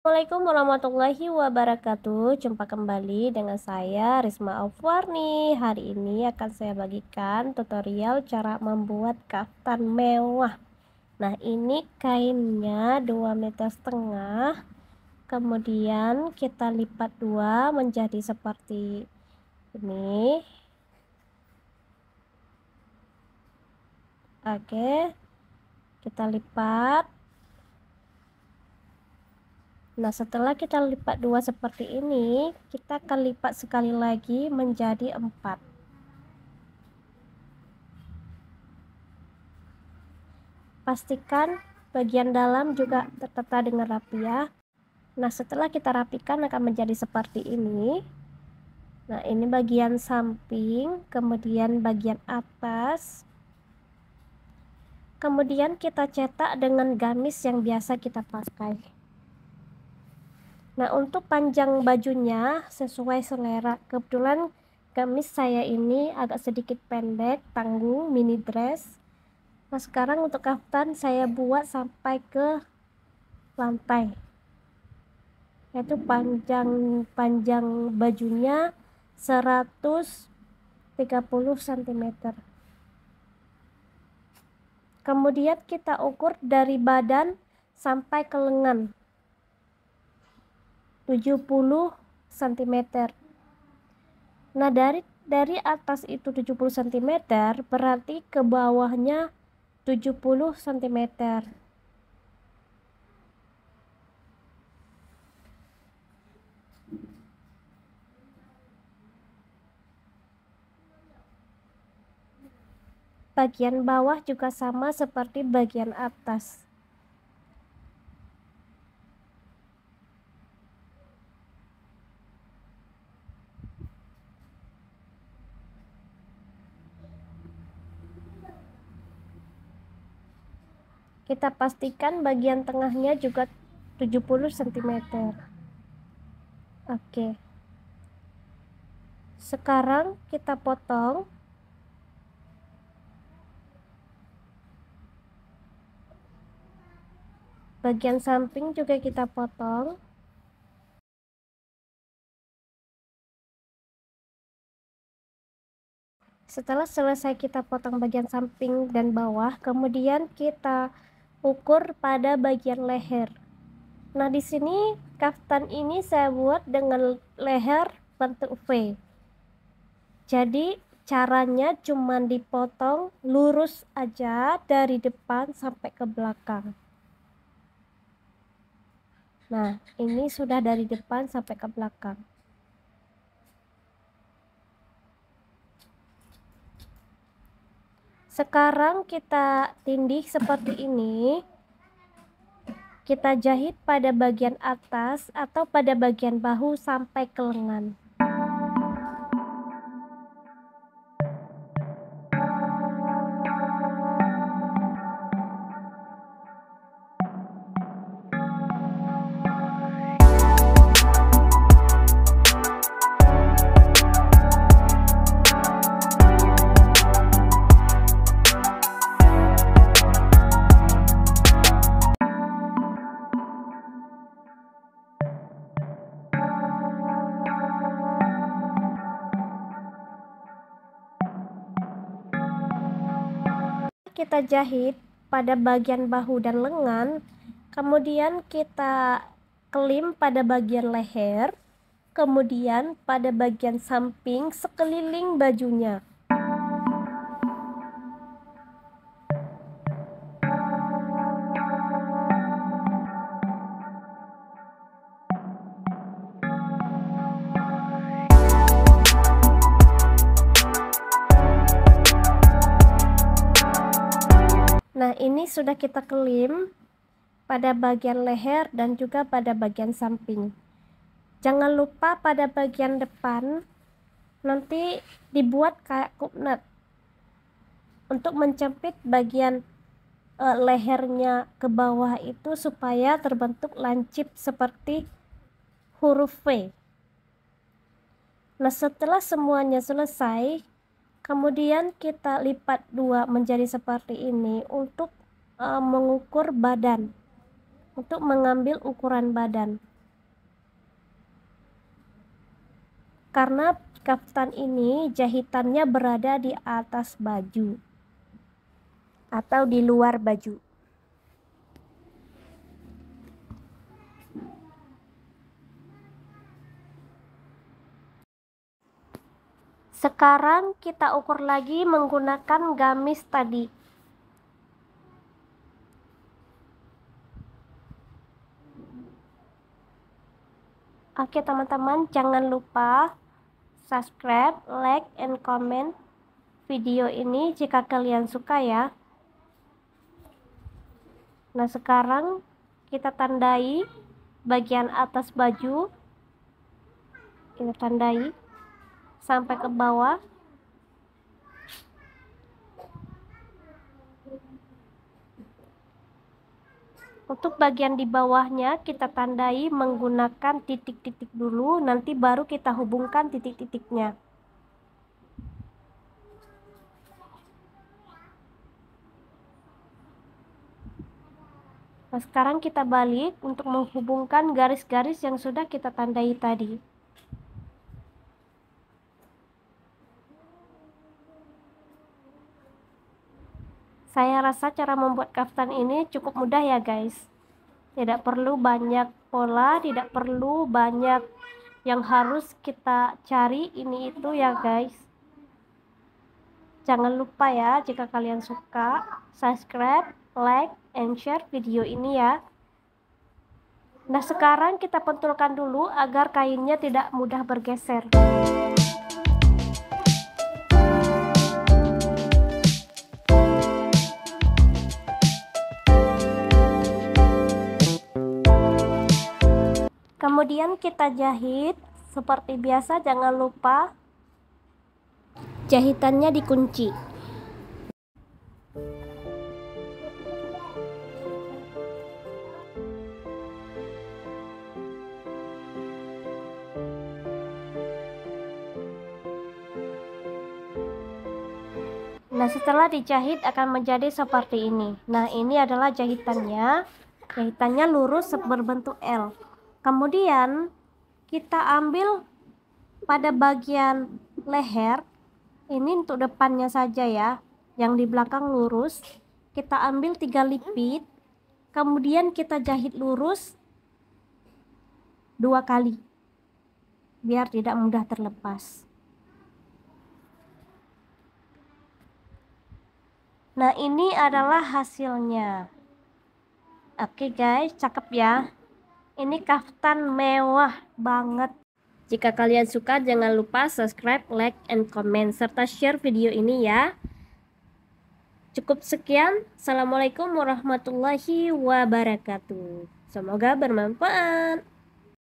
Assalamualaikum warahmatullahi wabarakatuh. Jumpa kembali dengan saya Risma Aufwarni Hari ini akan saya bagikan tutorial cara membuat kaftan mewah. Nah ini kainnya 2 meter setengah. Kemudian kita lipat dua menjadi seperti ini. Oke Kita lipat Nah, setelah kita lipat dua seperti ini, kita akan lipat sekali lagi menjadi empat. Pastikan bagian dalam juga tertata dengan rapi ya. Nah, setelah kita rapikan akan menjadi seperti ini. Nah, ini bagian samping, kemudian bagian atas. Kemudian kita cetak dengan gamis yang biasa kita pakai. Nah untuk panjang bajunya sesuai selera. Kebetulan gamis saya ini agak sedikit pendek tanggung mini dress. Nah sekarang untuk kaftan saya buat sampai ke lantai. Yaitu panjang panjang bajunya 130 cm kemudian kita ukur dari badan sampai ke lengan 70 cm. Nah, dari dari atas itu 70 cm berarti ke bawahnya 70 cm. Bagian bawah juga sama seperti bagian atas. Kita pastikan bagian tengahnya juga 70 cm oke. Sekarang kita potong. Bagian samping juga kita potong. Setelah selesai kita potong bagian samping dan bawah kemudian kita ukur pada bagian leher. Nah, di sini kaftan ini saya buat dengan leher bentuk V. Jadi, caranya cuma dipotong lurus aja dari depan sampai ke belakang. Nah, ini sudah dari depan sampai ke belakang. Sekarang kita tindih seperti ini. Kita jahit pada bagian atas atau pada bagian bahu sampai ke lengan kita jahit pada bagian bahu dan lengan kemudian kita kelim pada bagian leher kemudian pada bagian samping sekeliling bajunya Nah, ini sudah kita kelim pada bagian leher dan juga pada bagian samping. Jangan lupa pada bagian depan nanti dibuat kayak kupnat untuk mencepit bagian e, lehernya ke bawah itu supaya terbentuk lancip seperti huruf V. Nah, setelah semuanya selesai, kemudian kita lipat dua menjadi seperti ini untuk e, mengukur badan untuk mengambil ukuran badan. Karena kaftan ini jahitannya berada di atas baju atau di luar baju. Sekarang kita ukur lagi menggunakan gamis tadi. Oke teman-teman, jangan lupa subscribe, like, and comment video ini jika kalian suka ya. Nah sekarang kita tandai bagian atas baju. Kita tandai sampai ke bawah. Untuk bagian di bawahnya kita tandai menggunakan titik-titik dulu. Nanti baru kita hubungkan titik-titiknya. Nah, sekarang kita balik untuk menghubungkan garis-garis yang sudah kita tandai tadi. Rasa cara membuat kaftan ini cukup mudah ya guys. Tidak perlu banyak pola, tidak perlu banyak yang harus kita cari ini itu ya guys. Jangan lupa ya jika kalian suka, subscribe, like, and share video ini ya. Nah sekarang kita pentulkan dulu agar kainnya tidak mudah bergeser. Kemudian kita jahit seperti biasa jangan lupa jahitannya dikunci. Nah setelah dijahit akan menjadi seperti ini. Nah ini adalah jahitannya. Jahitannya lurus berbentuk L kemudian kita ambil pada bagian leher ini untuk depannya saja ya yang di belakang lurus kita ambil tiga lipit kemudian kita jahit lurus dua kali biar tidak mudah terlepas. Nah ini adalah hasilnya. Oke guys cakep ya ini kaftan mewah banget. Jika kalian suka jangan lupa subscribe, like, and comment serta share video ini ya. Cukup sekian. Assalamualaikum warahmatullahi wabarakatuh. Semoga bermanfaat.